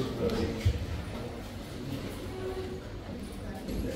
いいね。